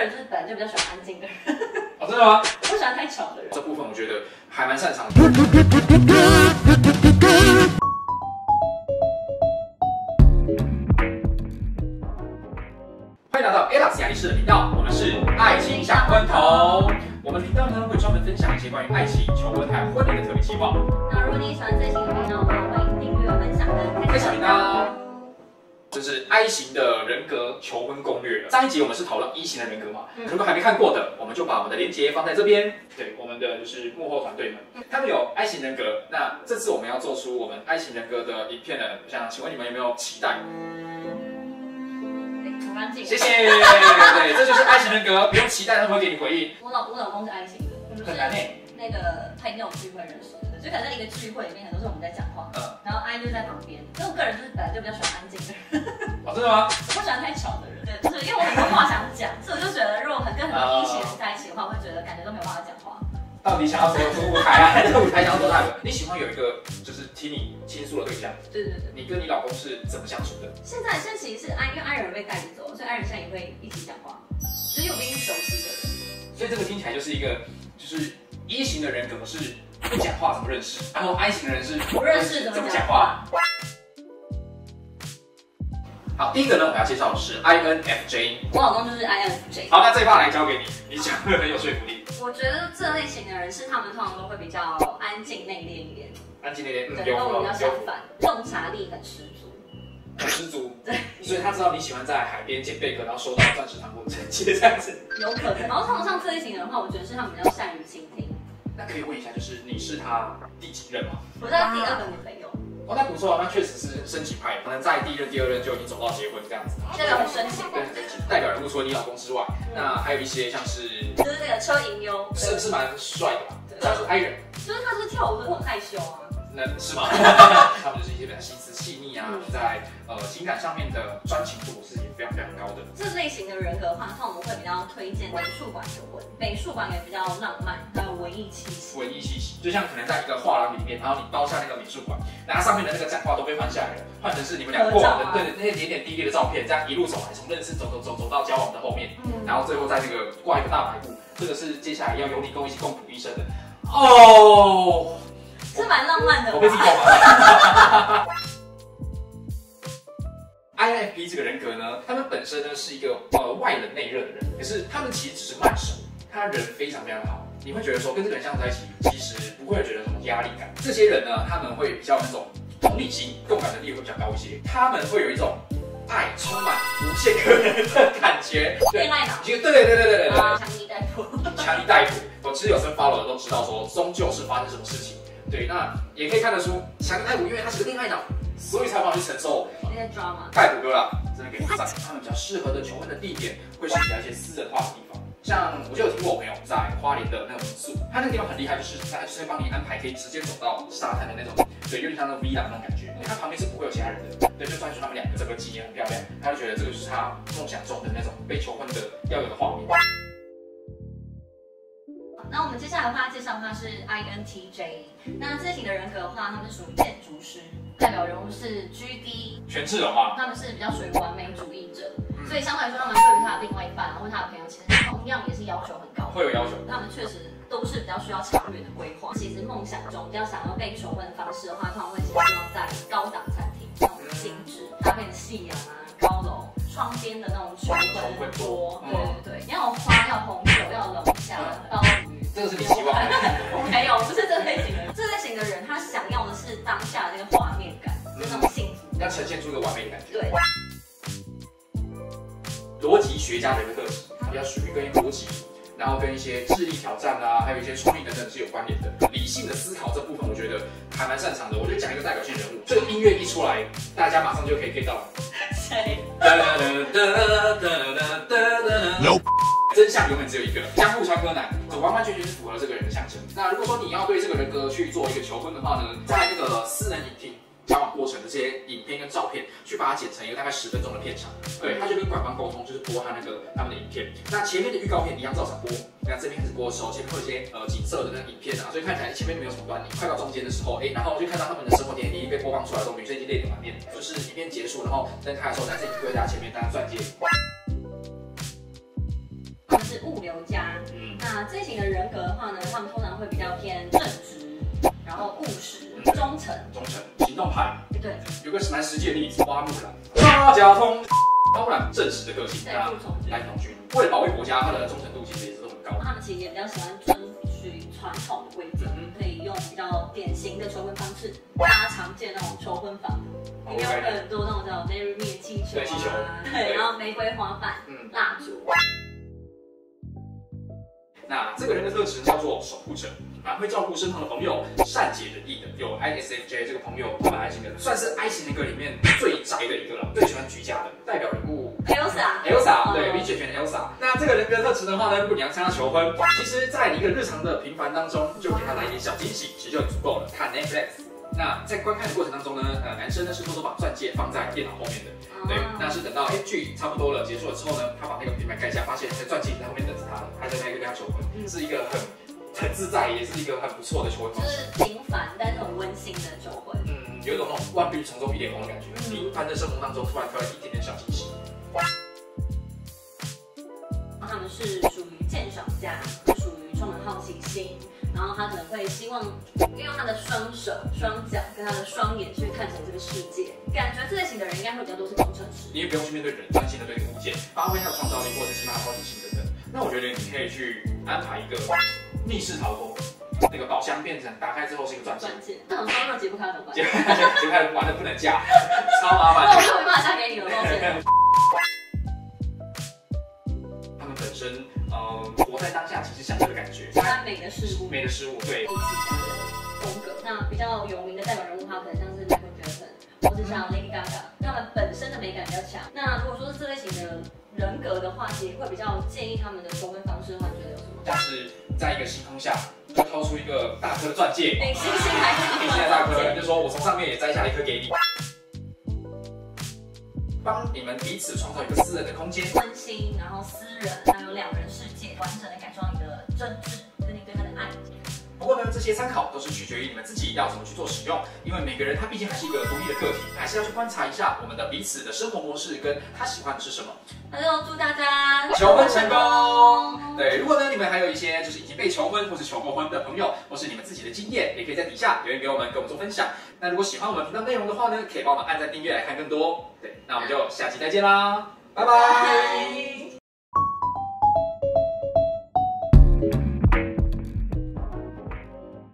人就是本来就比较喜欢安静的人，哦，真的吗？我不喜欢太吵的人。这部分我觉得还蛮擅长的。欢迎来到 Alex 雅丽士的频道，I 型的人格求婚攻略了。上一集我们是讨论 E 型的人格嘛，嗯如果还没看过的，我们就把我们的链接放在这边。对，我们的就是幕后团队们，他们有 I 型人格。那这次我们要做出我们 I 型人格的影片呢，想请问你们有没有期待？哎很干净。谢谢。对，这就是 I 型人格，不用期待他们会给你回应。我老我老公是爱情的，我们是很难诶。那个朋友聚会认识的，就可能在一个聚会里面，很多时候我们在讲话，嗯，然后 I 就在旁边。因为我个人就是本来就比较喜欢安静的人，哦，真的吗？我不喜欢太吵的人。对，就是因为我很多话想讲，所以我就觉得如果很跟很多一型人在一起的话，我会觉得感觉都没有办法讲话。到底想要什么舞台啊？还是舞台想要多大个？你喜欢有一个就是听你倾诉的对象？对对对。你跟你老公是怎么相处的？现在现在其实是 I，因为 I 人被带着走，所以 I 人现在也会一起讲话，所以我们已经熟悉的人。所以这个听起来就是一个，就是 E 型的人格是不讲话怎么认识，然后 I 型的人是不认识怎么讲话？好，第一个呢，我们要介绍的是 INFJ。我老公就是 INFJ。好，那这一趴来交给你，你讲会很有说服力。我觉得这类型的人是他们通常都会比较安静内敛一点，安静内敛，跟我们比较相反，洞察力很十足。很十足。对，所以他知道你喜欢在海边捡贝壳，然后收到钻石糖果成绩这样子。有可能。然后通常像这类型的人的话，我觉得是他们比较善于倾听。那可以问一下，就是你是他第几任吗？我是他第二个女朋友，哦，那不错啊，那确实是升级派，可能在第一任、第二任就已经走到结婚这样子。代表很深情，对，很神奇。代表人物除了你老公之外，那还有一些像是就是那个车银优，是是蛮帅的吧？对像是 I 人，就是他是跳舞都很害羞啊。能是吗？他们就是一些比较心思细腻啊，嗯在呃情感上面的专情度型的人格的话，那我们会比较推荐美术馆的文，美术馆也比较浪漫，还有文艺气息。文艺气息，就像可能在一个画廊里面，然后你包下那个美术馆，然后上面的那个展画都被换下来了，换成是你们俩过往的，对对，那些点点滴滴的照片，这样一路走来，从认识走走走走到交往的后面，嗯，然后最后在那个挂一个大白布，这个是接下来要由你跟我一起共度一生的。哦，是蛮浪漫的吧。我被自己搞麻了。INFP 这个人格呢，他们本身呢是一个呃外冷内热的人，可是他们其实只是慢熟，他人非常非常好。你会觉得说跟这个人相处在一起，其实不会觉得什么压力感。这些人呢，他们会比较有那种同理心、共感能力会比较高一些，他们会有一种爱充满无限可能的感觉。对，恋爱脑对对对对对对强力带破。强力逮捕，我其实有些 follow 的都知道说，终究是发生什么事情。对，那也可以看得出，强力逮捕，因为他是个恋爱脑，所以才有办法去承受那些 drama，逮捕哥啦，真的给你赞。他们比较适合的求婚的地点，会是比较一些私人化的地方。像我就有听过我朋友在花莲的那种民宿，他那个地方很厉害，就是他就是会帮你安排可以直接走到沙滩的那种，对，有点像那种 villa 那种感觉。他旁边是不会有其他人的，对，就算是他们两个这个景也很漂亮，他就觉得这个就是他梦想中的那种被求婚的要有的画面。接下来的话介绍的话是 INTJ，那这型的人格的话，他们属于建筑师，代表人物是 GD，全智龙啊，他们是比较属于完美主义者，嗯所以相对来说，他们对于他的另外一半啊或他的朋友，其实同样也是要求很高。会有要求。他们确实都是比较需要长远的规划。其实梦想中比较想要被求婚的方式的话，他们会希望在高档餐厅，那种精致搭配的夕阳啊、高楼、窗边的那种求婚桌，对对呈现出一个完美的感觉。对，逻辑学家的一个特质，比较属于跟逻辑，然后跟一些智力挑战啊，还有一些创意等等是有关联的。理性的思考这部分，我觉得还蛮擅长的。我就讲一个代表性人物，这个音乐一出来，大家马上就可以 get 到了。谁？真相永远只有一个，江户川柯南，这完完全全是符合这个人的象征。那如果说你要对这个人格去做一个求婚的话呢，在那个私人影厅交往过程的这些影片跟照片，去把它剪成一个大概十分钟的片长。对，他就跟官方沟通，就是播他那个他们的影片。那前面的预告片一样照常播，那这边开始播的时候，前面会有一些呃景色的那个影片啊，所以看起来前面没有什么端倪。快到中间的时候，哎，然后就看到他们的生活点滴被播放出来的时候，女生已经泪流满面。就是影片结束，然后灯开的时候，男生已经跪在前面，大家钻戒。他是物流家。嗯，那这型的人格的话呢，他们通常会比较偏正务实、忠诚、忠诚、行动派。对，有个蛮实际的例子，花木兰，大家通。花木兰正直的个性，来从军，为了保卫国家，他的忠诚度其实也是都很高。他们其实也比较喜欢遵循传统的规则，可以用比较典型的求婚方式，大家常见那种求婚房，里面有很多那种叫 marry me 气球啊，对，然后玫瑰花瓣、蜡烛。那这个人的特质叫做守护者。蛮会照顾身旁的朋友，善解人意的。有 ISFJ 这个朋友，蛮爱型的，算是 I 型人格里面最宅的一个了，最喜欢居家的。代表人物 Elsa，Elsa，对，V 姐选 Elsa。那这个人格特质的话呢，如果你要向他求婚，其实在一个日常的平凡当中，就给他来一点小惊喜，其实就足够了。看 Netflix。那在观看的过程当中呢，呃，男生呢是偷偷把钻戒放在电脑后面的，对。那是等到哎剧差不多了，结束了之后呢，他把那个平板盖下，发现那钻戒在后面等着他了，还在那个跟他求婚，是一个很。很自在，也是一个很不错的求婚方式。就是平凡但是很温馨的求婚。嗯，有一种那种万绿丛中一点红的感觉。平凡的生活当中突然出来一点点小惊喜。他们是属于鉴赏家，属于充满好奇心，然后他可能会希望运用他的双手、双脚跟他的双眼去探索这个世界。感觉这类型的人应该会比较多是工程师。你也不用去面对人，专心的对物件，发挥他的创造力或者是其他好奇心等等。那我觉得你可以去安排一个。密室逃脱，那个宝箱变成打开之后是一个钻戒。那种烧肉解不开怎么办？解不开玩的不能嫁，超麻烦。那我 就没办法嫁给你了，抱歉。他们本身，呃，活在当下，其实享受的感觉。美的事物，美的事物，对。艺术家的风格，那比较有名的代表人物，他可能像是 Michael Jackson，或者像 Lady Gaga，他们本身的美感比较强。那如果说是这类型的人格的话，其实会比较建议他们的求婚方式的话，你觉得有什么？像是。在一个星空下，就掏出一个大颗的钻戒，星星还是星星的大颗，就说我从上面也摘下一颗给你，帮你们彼此创造一个私人的空间，温馨，然后私人，然后有两人世界，完整的感受到你的真挚跟你对他的爱。不过呢，这些参考都是取决于你们自己要怎么去做使用，因为每个人他毕竟还是一个独立的个体，还是要去观察一下我们的彼此的生活模式跟他喜欢的是什么。那就祝大家求婚成功。对，如果呢你们还有一些就是已经被求婚或是求过婚的朋友，或是你们自己的经验，也可以在底下留言给我们，跟我们做分享。那如果喜欢我们频道内容的话呢，可以帮我们按赞订阅来看更多。对，那我们就下期再见啦，拜拜。